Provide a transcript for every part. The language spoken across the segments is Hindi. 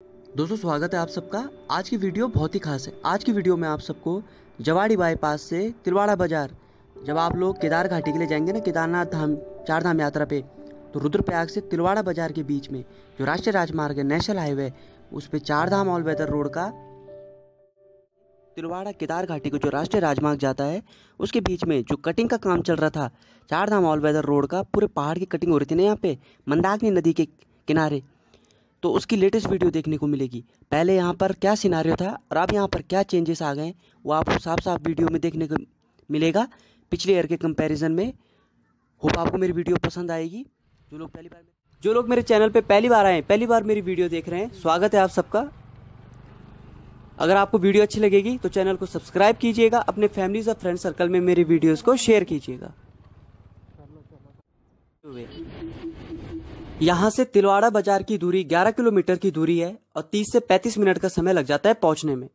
दोस्तों, स्वागत है आप सबका। आज की वीडियो बहुत ही खास है। आज की वीडियो में आप सबको जवाड़ी बाईपास से तिलवाड़ा बाज़ार, जब आप लोग केदार घाटी के लिए जाएँगे ना, केदारनाथ धाम चार धाम यात्रा पे तो रुद्रप्रयाग से तिलवाड़ा बाज़ार के बीच में जो राष्ट्रीय राजमार्ग है, नेशनल हाईवे, उस पर चार धाम ऑल वेदर रोड का तिलवाड़ा केदार घाटी को जो राष्ट्रीय राजमार्ग जाता है, उसके बीच में जो कटिंग का काम चल रहा था चार धाम ऑल वेदर रोड का, पूरे पहाड़ की कटिंग हो रही थी ना यहाँ पे, मंदाकिनी नदी के किनारे। तो उसकी लेटेस्ट वीडियो देखने को मिलेगी। पहले यहाँ पर क्या सिनारियो था और अब यहाँ पर क्या चेंजेस आ गए वो आपको साफ़ साफ़ वीडियो में देखने को मिलेगा। पिछले ईयर के कंपैरिजन में। होप आपको मेरी वीडियो पसंद आएगी। जो लोग पहली बार जो लोग मेरे चैनल पे पहली बार आए पहली बार मेरी वीडियो देख रहे हैं, स्वागत है आप सबका। अगर आपको वीडियो अच्छी लगेगी तो चैनल को सब्सक्राइब कीजिएगा, अपने फैमिलीज़ और फ्रेंड सर्कल में मेरी वीडियोस को शेयर कीजिएगा। यहाँ से तिलवाड़ा बाज़ार की दूरी 11 किलोमीटर की दूरी है और 30 से 35 मिनट का समय लग जाता है पहुँचने में।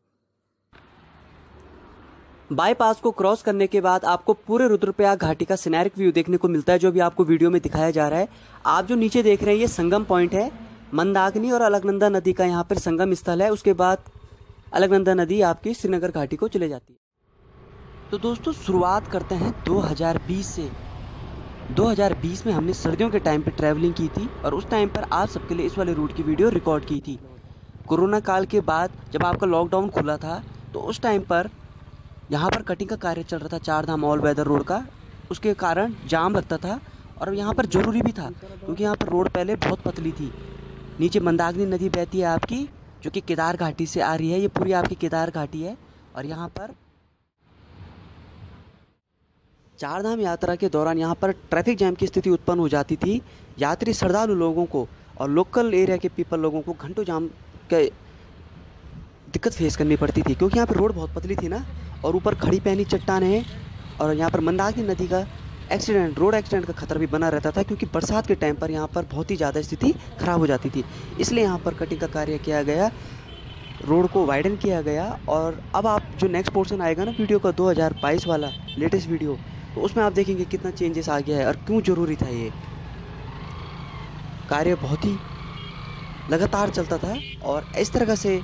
बाईपास को क्रॉस करने के बाद आपको पूरे रुद्रप्रयाग घाटी का सिनेरिक व्यू देखने को मिलता है, जो भी आपको वीडियो में दिखाया जा रहा है। आप जो नीचे देख रहे हैं, ये संगम पॉइंट है। मंदाकिनी और अलकनंदा नदी का यहाँ पर संगम स्थल है। उसके बाद अलकनंदा नदी आपकी श्रीनगर घाटी को चले जाती है। तो दोस्तों, शुरुआत करते हैं 2020 से। 2020 में हमने सर्दियों के टाइम पर ट्रैवलिंग की थी और उस टाइम पर आप सबके लिए इस वाले रूट की वीडियो रिकॉर्ड की थी। कोरोना काल के बाद जब आपका लॉकडाउन खुला था तो उस टाइम पर यहाँ पर कटिंग का कार्य चल रहा था चार धाम ऑल वेदर रोड का। उसके कारण जाम लगता था और यहाँ पर ज़रूरी भी था, क्योंकि यहाँ पर रोड पहले बहुत पतली थी। नीचे मंदाकिनी नदी बहती है आपकी, जो कि केदार घाटी से आ रही है। ये पूरी आपकी केदार घाटी है और यहाँ पर चार धाम यात्रा के दौरान यहाँ पर ट्रैफ़िक जैम की स्थिति उत्पन्न हो जाती थी। यात्री श्रद्धालु लोगों को और लोकल एरिया के पीपल लोगों को घंटों जाम के दिक्कत फेस करनी पड़ती थी, क्योंकि यहाँ पर रोड बहुत पतली थी ना और ऊपर खड़ी पहनी चट्टान है और यहाँ पर मंदाकिनी नदी का एक्सीडेंट रोड एक्सीडेंट का खतरा भी बना रहता था, क्योंकि बरसात के टाइम पर यहाँ पर बहुत ही ज़्यादा स्थिति खराब हो जाती थी। इसलिए यहाँ पर कटिंग का कार्य किया गया रोड को वाइडन किया गया और अब आप जो नेक्स्ट पोर्शन आएगा ना वीडियो का 2022 वाला लेटेस्ट वीडियो तो उसमें आप देखेंगे कितना चेंजेस आ गया है और क्यों ज़रूरी था ये? कार्य बहुत ही लगातार चलता था और इस तरह से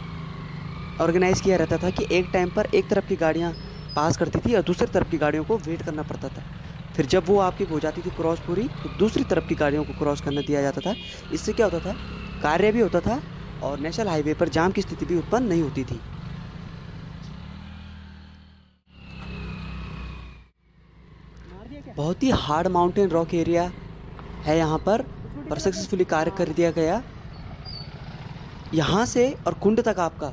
ऑर्गेनाइज़ किया रहता था कि एक टाइम पर एक तरफ़ की गाड़ियाँ पास करती थी और दूसरी तरफ़ की गाड़ियों को वेट करना पड़ता था। फिर जब वो आपकी हो जाती थी क्रॉस पूरी तो दूसरी तरफ़ की गाड़ियों को क्रॉस करना दिया जाता था। इससे क्या होता था? कार्य भी होता था और नेशनल हाईवे पर जाम की स्थिति भी उत्पन्न नहीं होती थी। बहुत ही हार्ड माउंटेन रॉक एरिया है यहाँ पर और सक्सेसफुली कार्य कर दिया गया। यहाँ से और कुंड तक आपका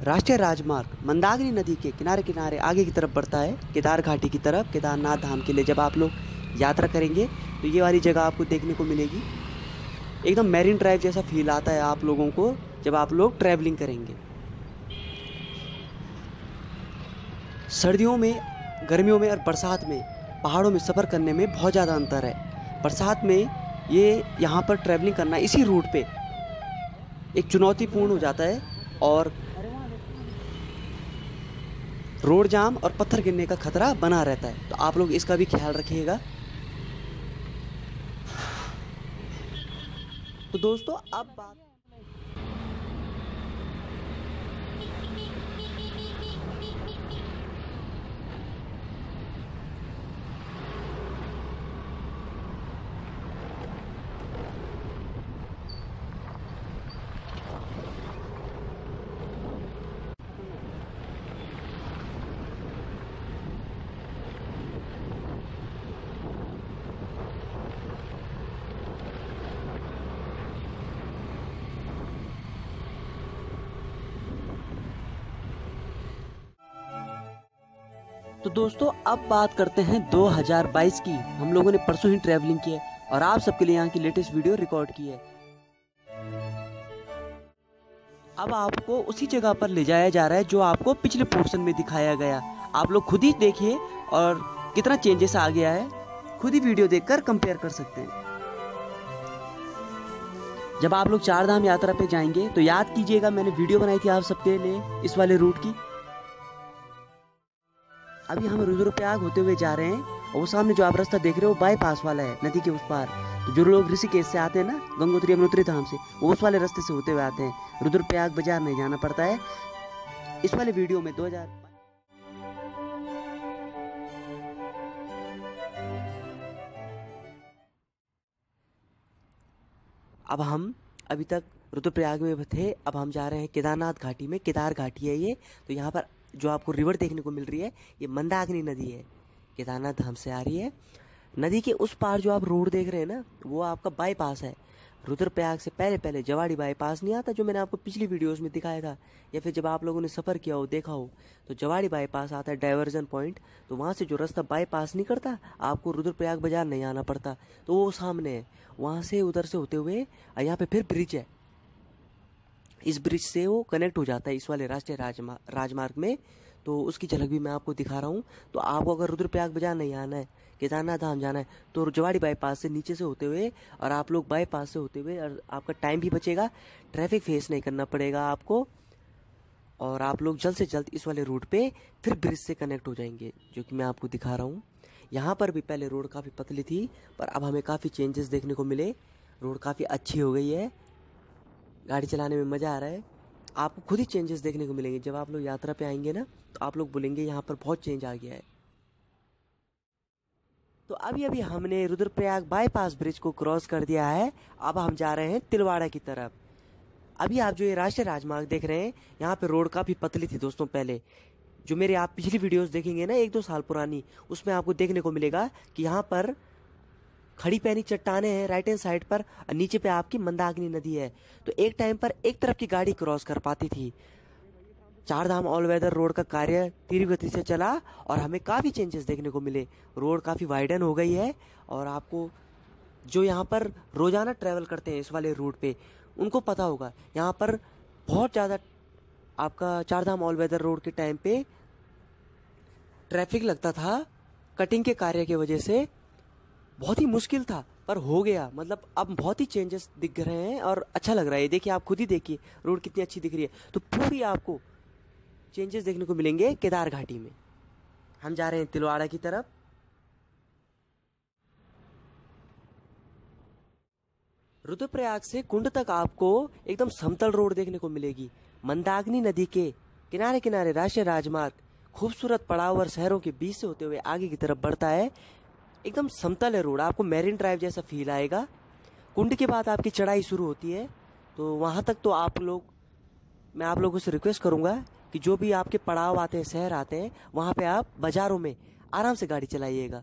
राष्ट्रीय राजमार्ग मंदाकिनी नदी के किनारे किनारे आगे की तरफ़ बढ़ता है, केदार घाटी की तरफ़, केदारनाथ धाम के लिए जब आप लोग यात्रा करेंगे तो ये वाली जगह आपको देखने को मिलेगी। एकदम मैरिन ड्राइव जैसा फील आता है आप लोगों को जब आप लोग ट्रैवलिंग करेंगे। सर्दियों में, गर्मियों में और बरसात में पहाड़ों में सफ़र करने में बहुत ज़्यादा अंतर है। बरसात में ये यहाँ पर ट्रैवलिंग करना इसी रूट पे एक चुनौतीपूर्ण हो जाता है और रोड जाम और पत्थर गिरने का खतरा बना रहता है। तो आप लोग इसका भी ख्याल रखिएगा। तो दोस्तों, अब बात तो दोस्तों, अब बात करते हैं 2022 की। हम लोगों ने परसों ही ट्रैवलिंग की है और आप सबके लिए यहाँ की लेटेस्ट वीडियो रिकॉर्ड की है। अब आपको उसी जगह पर ले जाया जा रहा है जो आपको पिछले पोर्शन में दिखाया गया। आप लोग खुद ही देखिए और कितना चेंजेस आ गया है। खुद ही वीडियो देखकर कंपेयर कर सकते हैं। जब आप लोग चार धाम यात्रा पे जाएँगे तो याद कीजिएगा, मैंने वीडियो बनाई थी आप सबके लिए, इस वाले रूट की। अभी हम रुद्रप्रयाग होते हुए जा रहे हैं और वो सामने जो आप रास्ता देख रहे हो बाईपास वाला है, नदी के उस पार। तो जो लोग ऋषिकेश से आते हैं ना, गंगोत्री, यमुनोत्री धाम से, वो उस वाले रास्ते से होते हुए आते हैं। रुद्रप्रयाग बाज़ार नहीं जाना पड़ता है। इस वाले वीडियो में 2000 अब हम अभी तक रुद्रप्रयाग में थे, अब हम जा रहे हैं केदारनाथ घाटी में। केदार घाटी है ये तो यहाँ पर जो आपको रिवर देखने को मिल रही है, ये मंदाकिनी नदी है। केदारनाथ धाम से आ रही है। नदी के उस पार जो आप रोड देख रहे हैं ना, वो आपका बाईपास है। रुद्रप्रयाग से पहले पहले जवाड़ी बाईपास नहीं आता, जो मैंने आपको पिछली वीडियोस में दिखाया था, या फिर जब आप लोगों ने सफ़र किया हो, देखा हो तो जवाड़ी बाईपास आता है डाइवर्जन पॉइंट तो वहाँ से जो रास्ता बाईपास नहीं करता, आपको रुद्रप्रयाग बाज़ार नहीं आना पड़ता। तो वो सामने है। वहाँ से उधर से होते हुए, यहाँ पे फिर ब्रिज है। इस ब्रिज से वो कनेक्ट हो जाता है इस वाले राष्ट्रीय राजमार्ग में। तो उसकी झलक भी मैं आपको दिखा रहा हूँ। तो आपको अगर रुद्रप्रयाग बाज़ार नहीं आना है, केदारनाथ धाम जाना है तो जवाड़ी बाईपास से नीचे से होते हुए और आप लोग बाईपास से होते हुए और आपका टाइम भी बचेगा। ट्रैफ़िक फेस नहीं करना पड़ेगा आपको। और आप लोग जल्द से जल्द इस वाले रूट पे फिर ब्रिज से कनेक्ट हो जाएँगे, जो कि मैं आपको दिखा रहा हूँ। यहाँ पर भी पहले रोड काफ़ी पतली थी, पर अब हमें काफ़ी चेंजेस देखने को मिले। रोड काफ़ी अच्छी हो गई है। गाड़ी चलाने में मज़ा आ रहा है। आपको खुद ही चेंजेस देखने को मिलेंगे। जब आप लोग यात्रा पे आएँगे ना तो आप लोग बोलेंगे, यहाँ पर बहुत चेंज आ गया है। तो अभी अभी हमने रुद्रप्रयाग बाईपास ब्रिज को क्रॉस कर दिया है। अब हम जा रहे हैं तिलवाड़ा की तरफ़। अभी आप जो ये राष्ट्रीय राजमार्ग देख रहे हैं, यहाँ पे रोड काफ़ी पतली थी दोस्तों पहले। जो मेरे आप पिछली वीडियोस देखेंगे ना, एक दो साल पुरानी, उसमें आपको देखने को मिलेगा कि यहाँ पर खड़ी पैनी चट्टाने हैं राइट हैंड साइड पर, और नीचे पे आपकी मंदाग्नि नदी है। तो एक टाइम पर एक तरफ़ की गाड़ी क्रॉस कर पाती थी। चार धाम ऑल वेदर रोड का कार्य तीव्र गति से चला, और हमें काफ़ी चेंजेस देखने को मिले। रोड काफ़ी वाइडन हो गई है, और आपको जो यहाँ पर रोज़ाना ट्रेवल करते हैं इस वाले रूट पे, उनको पता होगा। यहाँ पर बहुत ज़्यादा आपका Char Dham all weather road के टाइम पे ट्रैफ़िक लगता था कटिंग के कार्य की वजह से। बहुत ही मुश्किल था, पर हो गया। मतलब अब बहुत ही चेंजेस दिख रहे हैं और अच्छा लग रहा है। देखिए, आप खुद ही देखिए, रोड कितनी अच्छी दिख रही है। तो पूरी आपको चेंजेस देखने को मिलेंगे केदार घाटी में। हम जा रहे हैं तिलवाड़ा की तरफ़। रुद्रप्रयाग से कुंड तक आपको एकदम समतल रोड देखने को मिलेगी। मंदाग्नि नदी के किनारे किनारे राष्ट्रीय राजमार्ग, खूबसूरत पड़ाव और शहरों के बीच से होते हुए आगे की तरफ़ बढ़ता है। एकदम समतल है रोड। आपको मेरिन ड्राइव जैसा फील आएगा। कुंड के बाद आपकी चढ़ाई शुरू होती है। तो वहाँ तक तो आप लोग, मैं आप लोगों से रिक्वेस्ट करूँगा कि जो भी आपके पड़ाव आते हैं, शहर आते हैं, वहाँ पे आप बाजारों में आराम से गाड़ी चलाइएगा।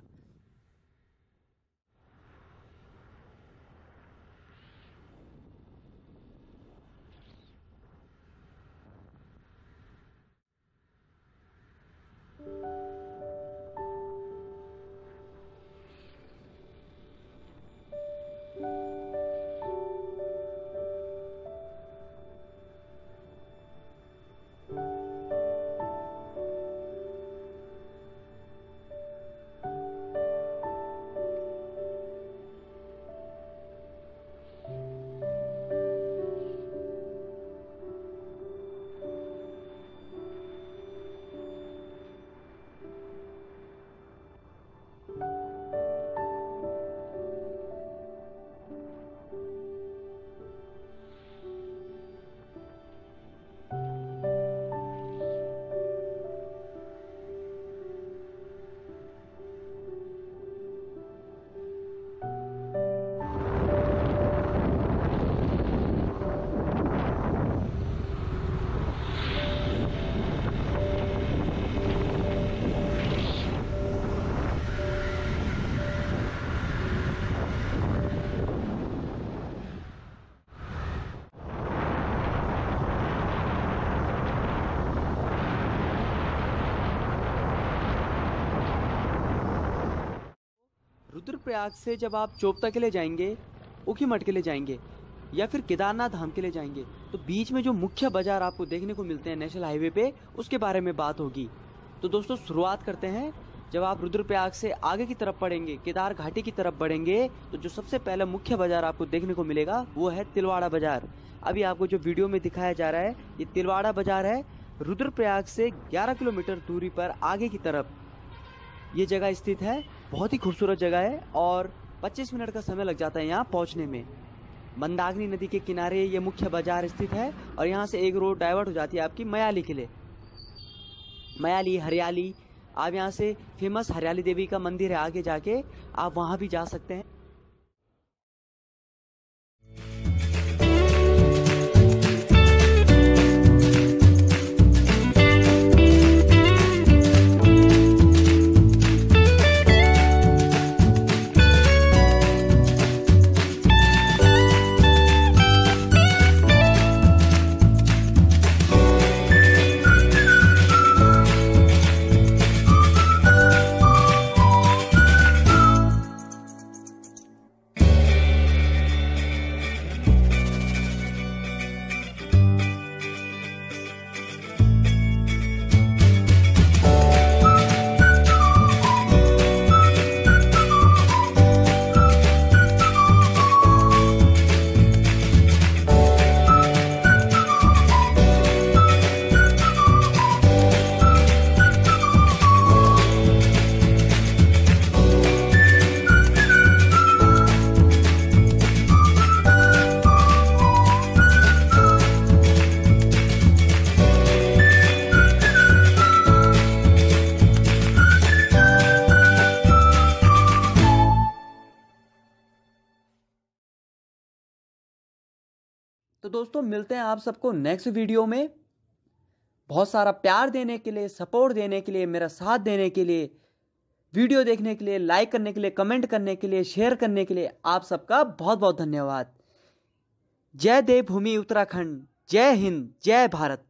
रुद्रप्रयाग से जब आप चोपता के लिए जाएँगे, उखी मठ के लिए जाएँगे, या फिर केदारनाथ धाम के लिए जाएँगे तो बीच में जो मुख्य बाज़ार आपको देखने को मिलते हैं नेशनल हाईवे पे, उसके बारे में बात होगी। तो दोस्तों, शुरुआत करते हैं। जब आप रुद्रप्रयाग से आगे की तरफ़ पढ़ेंगे केदार घाटी की तरफ़ बढ़ेंगे तो जो सबसे पहला मुख्य बाज़ार आपको देखने को मिलेगा, वो है तिलवाड़ा बाज़ार। अभी आपको जो वीडियो में दिखाया जा रहा है, ये तिलवाड़ा बाज़ार है। रुद्रप्रयाग से 11 किलोमीटर दूरी पर आगे की तरफ़ ये जगह स्थित है। बहुत ही खूबसूरत जगह है और 25 मिनट का समय लग जाता है यहाँ पहुँचने में। मंदाग्नि नदी के किनारे ये मुख्य बाज़ार स्थित है और यहाँ से एक रोड डाइवर्ट हो जाती है आपकी मयाली के लिए। मयाली, हरियाली, आप यहाँ से फ़ेमस हरियाली देवी का मंदिर है आगे जाके, आप वहाँ भी जा सकते हैं। तो दोस्तों, मिलते हैं आप सबको नेक्स्ट वीडियो में। बहुत सारा प्यार देने के लिए सपोर्ट देने के लिए, मेरा साथ देने के लिए वीडियो देखने के लिए लाइक करने के लिए कमेंट करने के लिए शेयर करने के लिए आप सबका बहुत बहुत धन्यवाद। जय देवभूमि उत्तराखंड, जय हिंद, जय भारत।